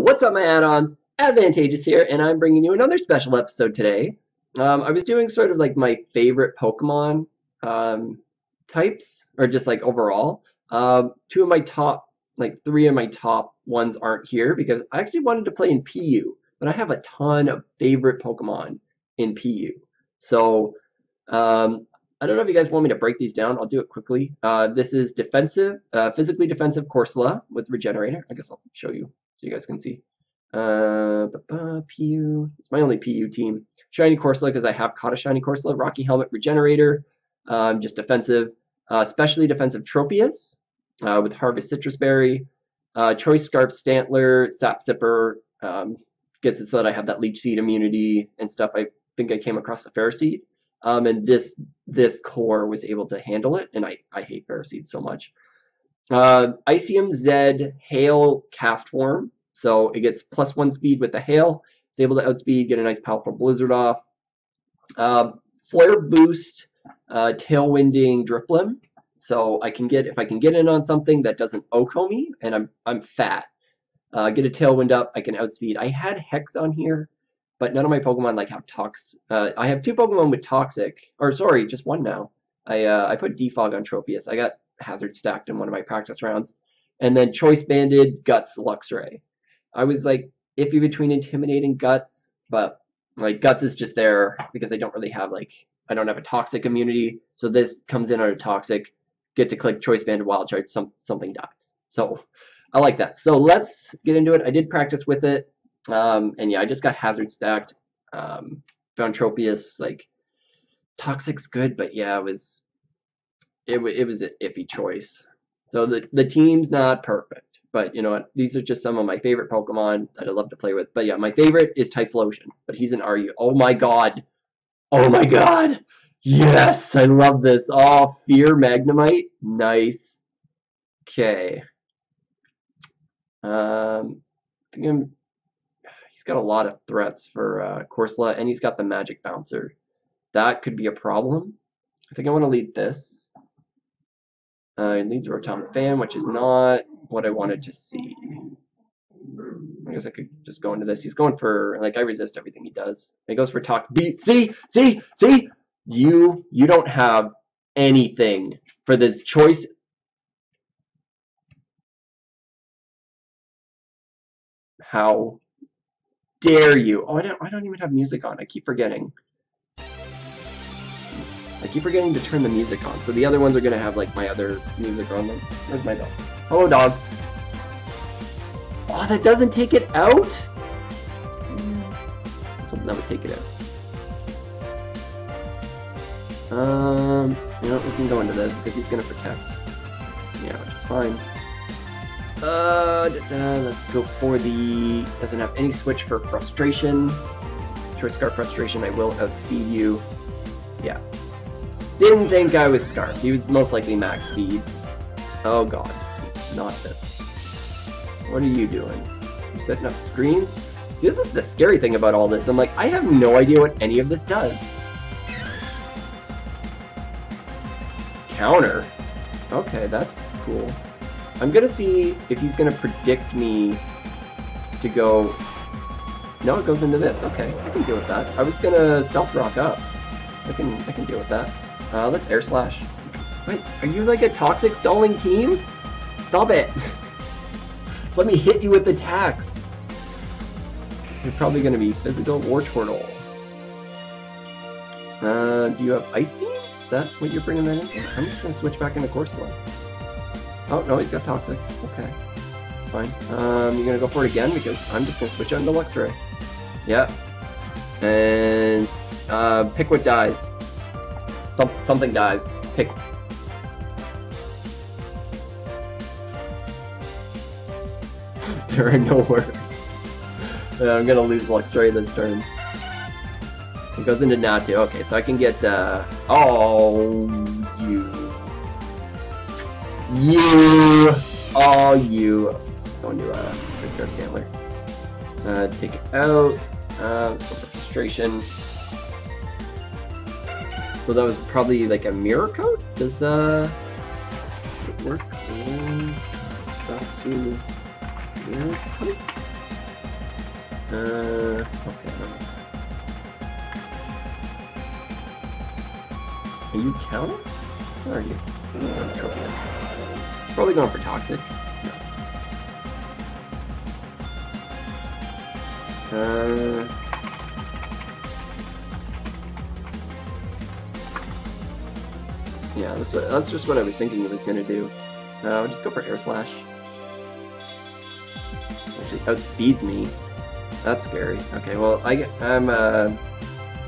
What's up my add-ons? AdvantaJeous here, and I'm bringing you another special episode today. Um, I was doing sort of like my favorite Pokemon um, types, or just like overall. Um, two of my top, like three of my top ones aren't here because I actually wanted to play in PU, but I have a ton of favorite Pokemon in PU. So um, I don't know if you guys want me to break these down. I'll do it quickly. Uh, this is defensive, uh, physically defensive Corsola with Regenerator. I guess I'll show you so you guys can see. Uh, PU. It's my only PU team. Shiny Corsola because I have caught a Shiny Corsola. Rocky Helmet Regenerator. Um, just defensive. Uh, specially defensive Tropius uh, with Harvest Sitrus Berry. Uh, Choice Scarf Stantler, Sap Sipper. Um, gets it so that I have that Leech Seed immunity and stuff. I think I came across a Ferroseed. Um, and this this core was able to handle it, and I, I hate Ferroseed so much. Uh, Icium Hail Castform. So it gets plus one speed with the Hail. It's able to outspeed, get a nice powerful Blizzard off. Uh, Flare Boost, uh, Tailwinding Drifblim. So I can get, if I can get in on something that doesn't OHKO me, and I'm, I'm fat, uh, get a Tailwind up, I can outspeed. I had Hex on here, but none of my Pokemon like have Tox. Uh, I have two Pokemon with Toxic, or sorry, just one now. I, uh, I put Defog on Tropius. I got hazard stacked in one of my practice rounds. And then choice banded guts Luxray. I was like iffy between intimidating guts, but like guts is just there because I don't really have like I don't have a toxic immunity. So this comes in on a toxic. Get to click choice banded wild charge, some something dies. So I like that. So let's get into it. I did practice with it. Um, and yeah, I just got hazard stacked. Um, found Tropius like toxic's good, but yeah, it was it, it was an iffy choice. So the, the team's not perfect, but you know what? These are just some of my favorite Pokemon that I love to play with. But yeah, my favorite is Typhlosion, but he's an RU. Oh my god. Oh my god. Yes, I love this. Oh, Fear Magnemite. Nice. Okay. Um, he's got a lot of threats for uh, Corsola, and he's got the Magic Bouncer. That could be a problem. I think I want to lead this. Uh, it leads a Rotom fan, which is not what I wanted to see. I guess I could just go into this. He's going for, like, I resist everything he does. He goes for talk beat. See? See? See? You, you don't have anything for this choice. How dare you? Oh, I don't, I don't even have music on. I keep forgetting. I keep forgetting to turn the music on, so the other ones are gonna have like my other music on them. Where's my dog? Hello, dog. Oh, that doesn't take it out? Something that would take it out. Um, you know, we can go into this because he's gonna protect. Yeah, which is fine. Uh, let's go for the. Doesn't have any switch for frustration. Choice Scarf frustration. I will outspeed you. Yeah, didn't think I was Scarf. He was most likely max speed. Oh god. Not this. What are you doing? You setting up screens? This is the scary thing about all this. I'm like, I have no idea what any of this does. Counter. Okay, that's cool. I'm gonna see if he's gonna predict me to go... No, it goes into this. Okay, I can deal with that. I was gonna Stealth Rock up. I can, I can deal with that. Uh, let's air slash. Wait, are you like a toxic stalling team? Stop it! Let me hit you with attacks. You're probably going to be physical or turtle. Uh, do you have ice beam? Is that what you're bringing that in? I'm just going to switch back into Corsola. Oh, no, he's got toxic. Okay. Fine. Um, you're going to go for it again because I'm just going to switch out into Luxray. Yep. And, uh, pick what dies. Some, something dies. Pick. there are no words. Yeah, I'm gonna lose Luxray this turn. It goes into Natu. Okay, so I can get, uh... Oh, you. You! Oh, you. Going to, uh, Chris Stantler. Uh, take it out. Uh, frustration. So that was probably like a mirror coat? Does uh work? Mirror? Uh, okay. Are you counting? Where are you? Probably going for toxic. No. Uh, yeah, that's what, that's just what I was thinking it was gonna do. Uh, I'll just go for air slash. Actually, outspeeds me. That's scary. Okay, well, I, I'm, uh,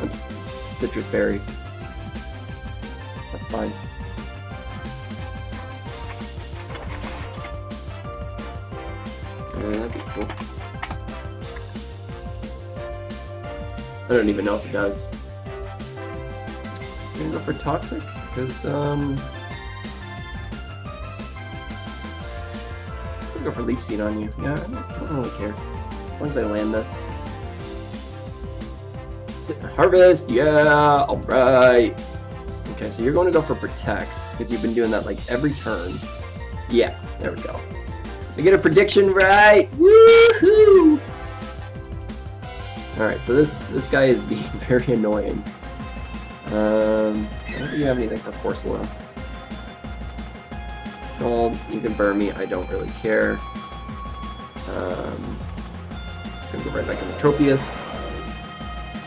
I'm Sitrus Berry. That's fine. Uh, that'd be cool. I don't even know if it does. I'm gonna go for Toxic, because, um... Gonna go for Leech Seed on you. Yeah, I don't, I don't really care. As long as I land this. Harvest! Yeah! Alright! Okay, so you're going to go for Protect, because you've been doing that, like, every turn. Yeah, there we go. I get a prediction right! Woohoo! Alright, so this this guy is being very annoying. Um, You have anything for Corsola. Gold, you can burn me, I don't really care. Um, I'm gonna go right back into Tropius.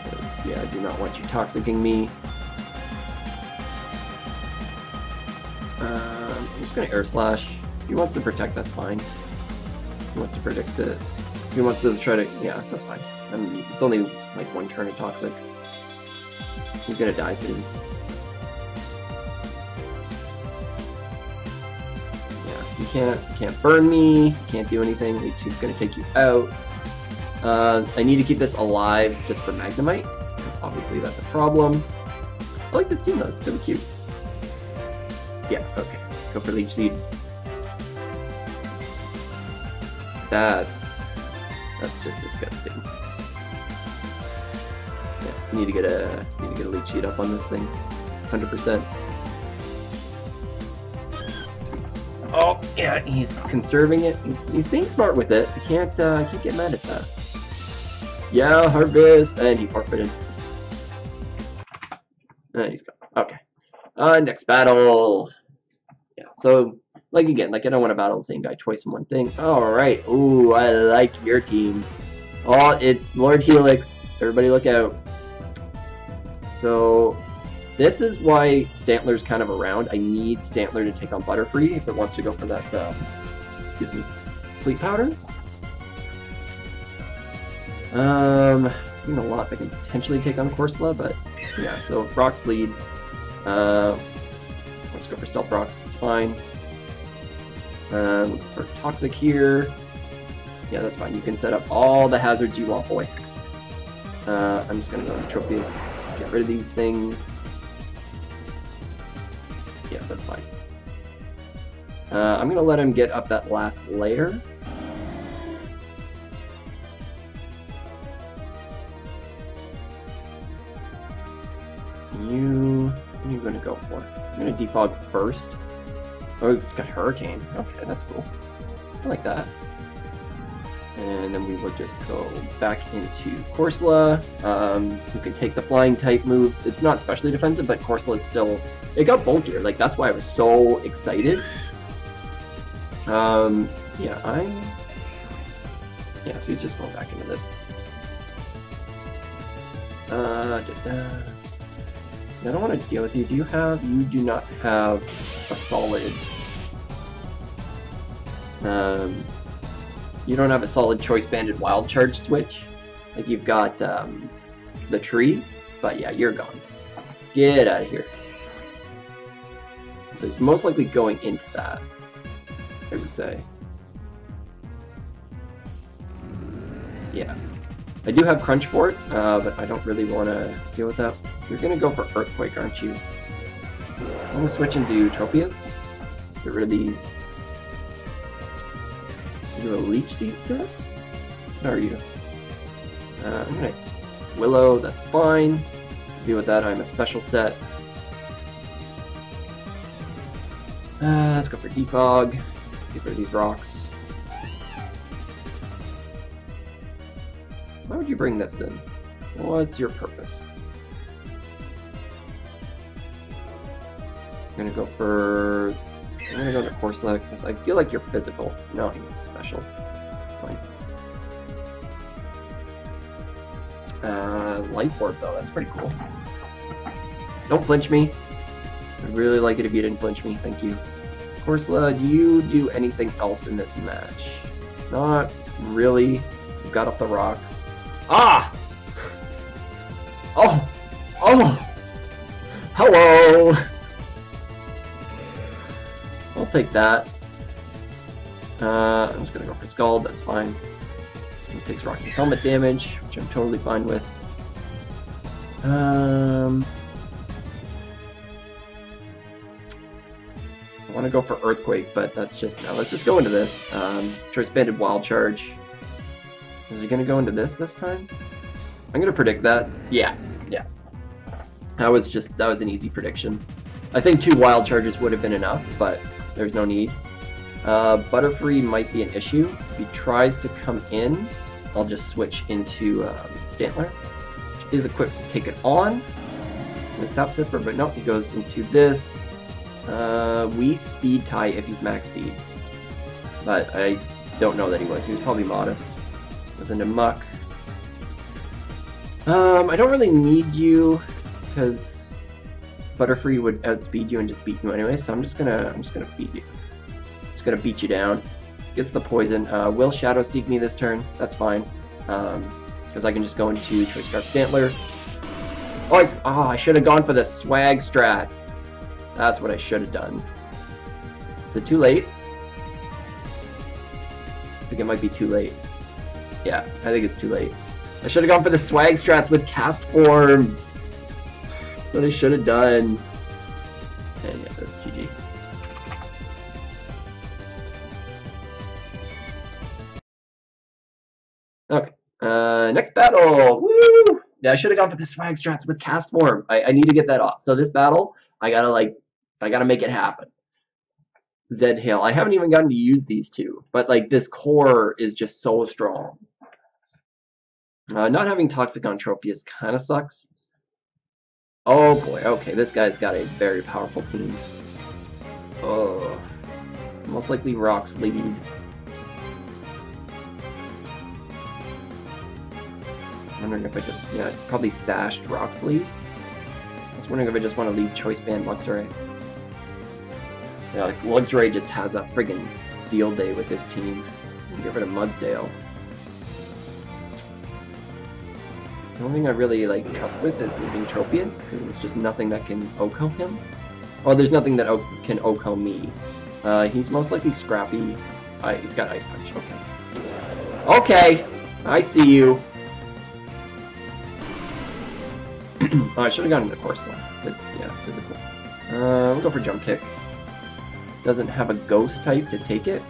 Because, yeah, I do not want you toxicking me. Um, I'm just gonna Air Slash. If he wants to protect, that's fine. If he wants to predict it. If he wants to try to, yeah, that's fine. I mean, it's only like one turn of Toxic. He's gonna die soon. Can't, can't burn me, can't do anything, Leech gonna take you out. Uh, I need to keep this alive just for Magnemite. Obviously that's a problem. I like this team though, it's pretty cute. Yeah, okay. Go for Leech Seed. That's that's just disgusting. Yeah, need to get a need to get a leech seed up on this thing. 100%. Oh yeah, he's conserving it. He's, he's being smart with it. I can't uh, can't get mad at that. Yeah, harvest, and he forfeited. And he's gone. Okay. Uh, next battle. Yeah, so like again, like I don't want to battle the same guy twice in one thing. Alright, ooh, I like your team. Oh, it's Lord Helix. Everybody look out. So, this is why Stantler's kind of around. I need Stantler to take on Butterfree if it wants to go for that, uh, excuse me, Sleep Powder. Um, seen a lot that can potentially take on Corsola, but yeah, so Brock's lead. Uh, let's go for Stealth Rocks, it's fine. Um, for Toxic here, yeah, that's fine. You can set up all the hazards you want, boy. Uh, I'm just gonna go to Tropius, get rid of these things. Yeah, that's fine. Uh, I'm gonna let him get up that last layer. You, what are you gonna go for? I'm gonna defog first. Oh, it's got Hurricane. Okay, that's cool. I like that. And then we will just go back into Corsola, um, who can take the flying type moves. It's not specially defensive, but Corsola is still... It got bulkier, like that's why I was so excited. Um, yeah, I'm... Yeah, so he's just going back into this. Uh. I don't want to deal with you. Do you have... You do not have a solid... Um, you don't have a solid choice banded wild charge switch. Like you've got um, the tree, but yeah, you're gone. Get out of here. So it's most likely going into that, I would say. Yeah. I do have Crunch it, uh, but I don't really want to deal with that. You're going to go for Earthquake, aren't you? I'm going to switch into Tropius. Get rid of these you a leech seed set? What are you? Uh, Willow, that's fine. Deal with that, I'm a special set. Uh, let's go for Defog. Get rid of these rocks. Why would you bring this in? What's your purpose? I'm gonna go for... I'm gonna go to Corsola because I feel like you're physical. No, he's special. Fine. Uh, Life Orb though, that's pretty cool. Don't flinch me. I'd really like it if you didn't flinch me, thank you. Corsola, do you do anything else in this match? Not really. You got off the rocks. Ah! Oh! Oh! Hello! I'll take that. Uh, I'm just gonna go for Scald, that's fine. Takes Rocky Helmet damage, which I'm totally fine with. Um, I want to go for Earthquake, but that's just no. Let's just go into this. Um, Choice Banded Wild Charge. Is he gonna go into this this time? I'm gonna predict that. Yeah, yeah. That was just that was an easy prediction. I think two Wild Charges would have been enough, but there's no need. Uh, Butterfree might be an issue. If he tries to come in, I'll just switch into um, Stantler, which is equipped to take it on with Sap Sipper, but no, he goes into this. Uh, we speed tie if he's max speed, but I don't know that he was. He was probably modest. Goes into Muck. Um, I don't really need you because Butterfree would outspeed you and just beat you anyway. So I'm just gonna I'm just gonna beat you. Just gonna beat you down. Gets the poison. Uh, will Shadow Sneak me this turn? That's fine. Um, because I can just go into Choice Scarf Stantler. Oh, I, oh, I should have gone for the swag strats. That's what I should have done. Is it too late? I think it might be too late. Yeah, I think it's too late. I should have gone for the swag strats with Castform. What I should have done. And yeah, that's GG. Okay. Uh, next battle. Woo! Yeah, I should have gone for the swag strats with Castform. I, I need to get that off. So this battle, I gotta like, I gotta make it happen. Zed Hill. I haven't even gotten to use these two, but like this core is just so strong. Uh, not having Toxic on Tropius kind of sucks. Oh boy, okay, this guy's got a very powerful team. Oh, most likely Rock's lead. Wondering if I just, yeah, it's probably Sashed Rock's lead. I was wondering if I just want to leave Choice Band Luxray. Yeah, like Luxray just has a friggin' field day with this team. Get rid of Mudsdale. The only thing I really like trust with is leaving Tropius, because there's just nothing that can OHKO him. Oh, there's nothing that o can OHKO me. Uh, he's most likely Scrappy. Uh, he's got Ice Punch, okay. Okay! I see you. oh, I should have gone into Corsola, because, yeah, physical. Uh, we'll go for Jump Kick. Doesn't have a Ghost type to take it.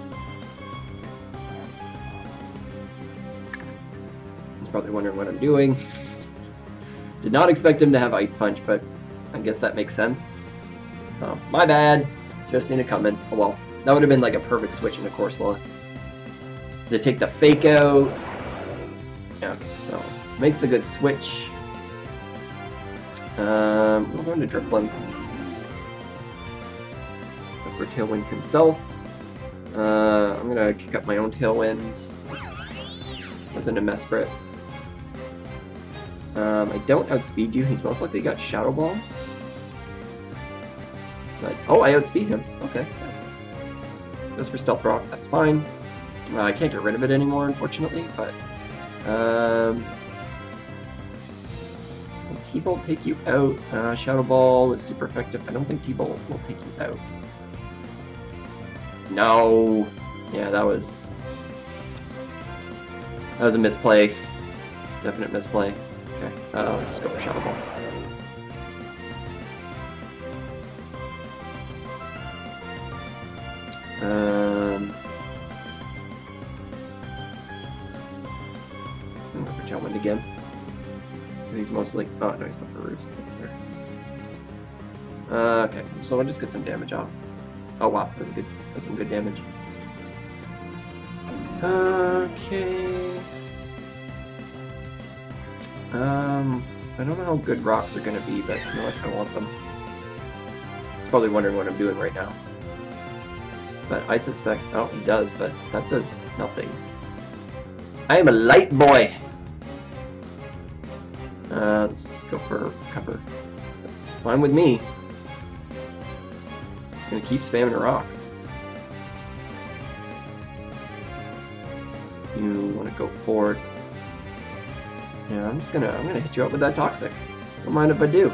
Probably wondering what I'm doing. Did not expect him to have Ice Punch, but I guess that makes sense. So, my bad. Just seen it coming. Oh well. That would have been like a perfect switch into Corsola. To take the fake out. Yeah, so makes the good switch. Um, we're going to Drifloon. Go for Tailwind himself. Uh, I'm gonna kick up my own Tailwind. Wasn't a Mesprit. Um, I don't outspeed you. He's most likely got Shadow Ball. But, oh, I outspeed him. Okay. Goes for Stealth Rock. That's fine. Uh, I can't get rid of it anymore, unfortunately, but... Um, T-Bolt take you out? Uh, Shadow Ball is super effective. I don't think T-Bolt will take you out. No! Yeah, that was... That was a misplay. Definite misplay. Okay, uh, let's go for Shadow Ball. Um, I'm going for Tailwind again. He's mostly. Oh, no, he's going for Roost. Uh, okay, so I'll just get some damage off. Oh wow, that's a good, that's some good damage. Okay. Um, I don't know how good rocks are going to be, but what? I want them. Probably wondering what I'm doing right now. But I suspect... Oh, he does, but that does nothing. I am a light boy! Uh, let's go for cover. That's fine with me. Just gonna keep spamming the rocks. You want to go forward. Yeah, I'm just gonna I'm gonna hit you up with that toxic. Don't mind if I do.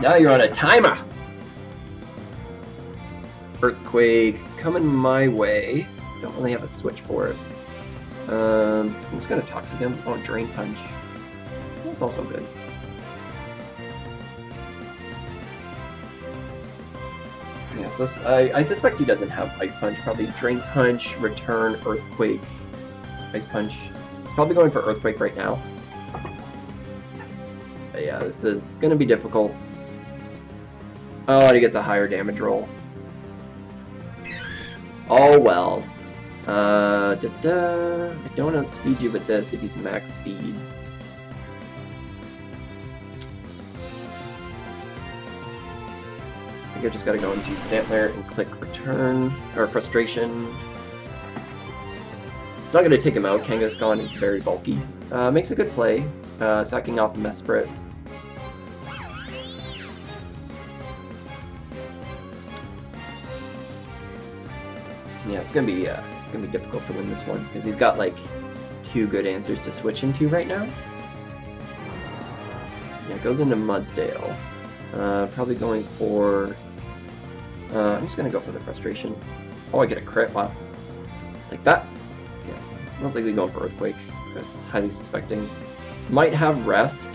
Now you're on a timer. Earthquake coming my way. Don't really have a switch for it. Um, I'm just gonna toxic him. Oh, drain punch. That's also good. Yeah, so I, I suspect he doesn't have Ice Punch. Probably Drain Punch, Return, Earthquake, Ice Punch. It's probably going for Earthquake right now. But yeah, this is going to be difficult. Oh, and he gets a higher damage roll. Oh well. Uh, da -da. I don't outspeed you with this if he's max speed. I think I just gotta go into Stantler and click return, or frustration. Not gonna take him out, Kangaskhan is very bulky. Uh, makes a good play, uh, sacking off Mesprit. Yeah, it's gonna be uh, gonna be difficult to win this one because he's got like two good answers to switch into right now. Yeah, goes into Mudsdale. Uh, probably going for uh, I'm just gonna go for the frustration. Oh, I get a crit, wow. Like that. Most likely going for Earthquake, because highly suspecting. Might have Rest.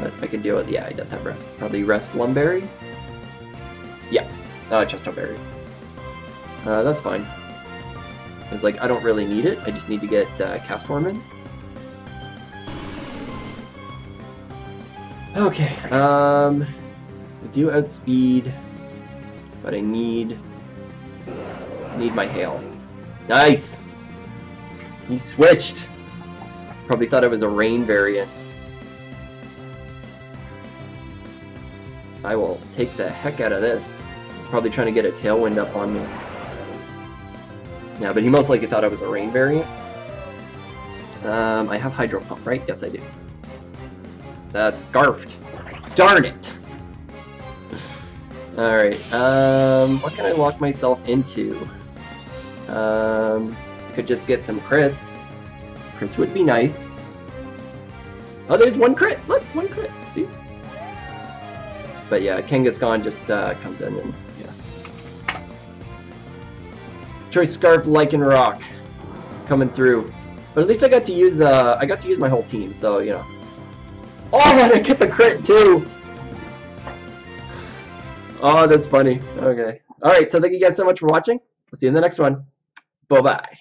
But I can deal with, yeah, he does have Rest. Probably Rest Lumberry? Yeah, uh, Berry. Uh, that's fine. It's like, I don't really need it, I just need to get uh, Castform in. Okay, um... I do outspeed, but I need need my hail. Nice! He switched! Probably thought it was a rain variant. I will take the heck out of this. He's probably trying to get a tailwind up on me. Yeah, but he most likely thought I was a rain variant. Um, I have Hydro Pump, right? Yes, I do. That's Scarfed. Darn it! Alright, um, what can I lock myself into? Um, could just get some crits. Crits would be nice. Oh, there's one crit! Look, one crit, see? But yeah, Kangaskhan just uh, comes in and, yeah. Choice Scarf, Lycanroc, coming through. But at least I got to use, uh, I got to use my whole team, so, you know. Oh, I get the crit, too! Oh, that's funny. Okay. All right. So thank you guys so much for watching. I'll see you in the next one. Bye-bye.